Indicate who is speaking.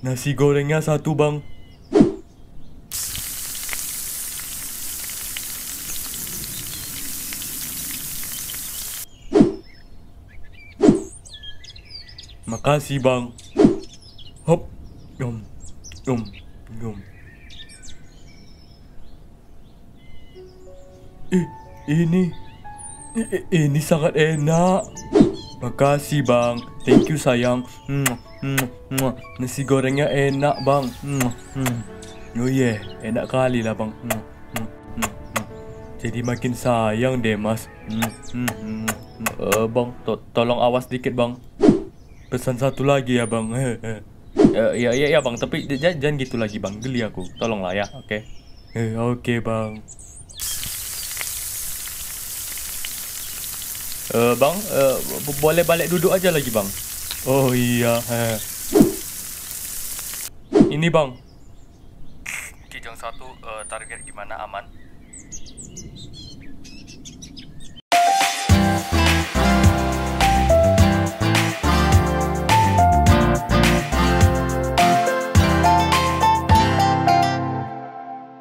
Speaker 1: Nasi gorengnya satu bang. Makasih bang. Hop. Yum. Yum. Yum. Eh, ini. Ini sangat enak. Makasih bang. Thank you sayang. Nasi gorengnya enak bang. Oh yeah, enak kali lah bang. Jadi makin sayang deh mas. Eh, bang, to- tolong awas dikit bang. Pesan satu lagi ya bang. Ya ya ya bang, tapi jangan, gitu lagi bang. Geli aku. Tolonglah ya, oke? Eh, oke bang. Eh, bang, bo- boleh balik duduk aja lagi bang. Oh iya. Ini bang. Kijang satu eh, target gimana aman?